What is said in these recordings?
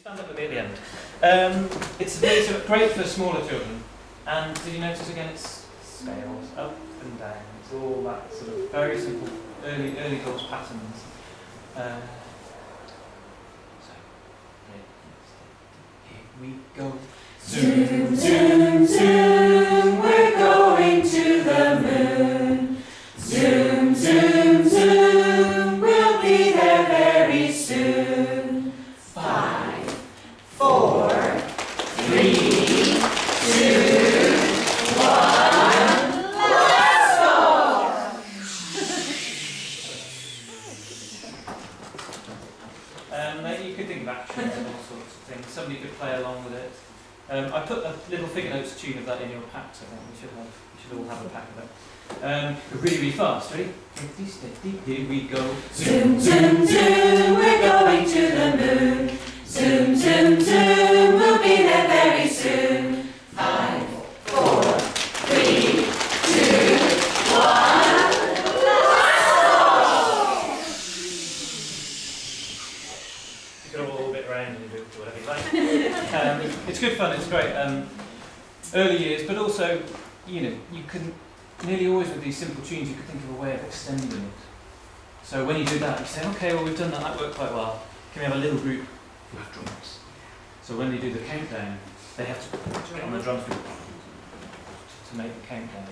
stand up at the end. Um, it's, great for smaller children. And did you notice again it's scales up and down. It's all that sort of very simple early early doors patterns. Uh, so here we go. Zoom, zoom, Um, you could think of actions and all sorts of things. Somebody could play along with it. Um, I put a little Figurenotes tune of that in your packs. I think we should have. We should all have a pack of it. Um, really, really fast. Ready? Here we go. Zoom, zoom, zoom, do whatever you like. um, it's good fun. It's great. Um, early years, but also, you know, you can nearly always with these simple tunes, you could think of a way of extending it. So when you do that, you say, okay, well we've done that. That worked quite well. Can we have a little group have drums? So when they do the countdown, they have to get on the drums to make the countdown.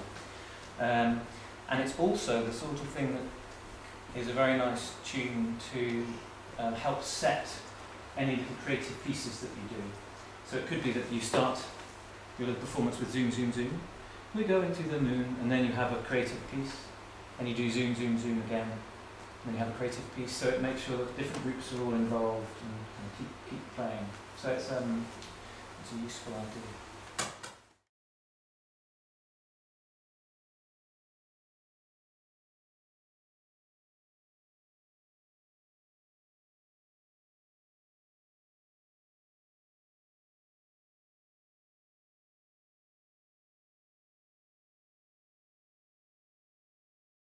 Um, and it's also the sort of thing that is a very nice tune to um, help set any little creative pieces that you do. So it could be that you start your little performance with zoom, zoom, zoom. We're going to the moon, and then you have a creative piece, and you do zoom, zoom, zoom again, and then you have a creative piece. So it makes sure that different groups are all involved and, and keep keep playing. So it's um it's a useful idea.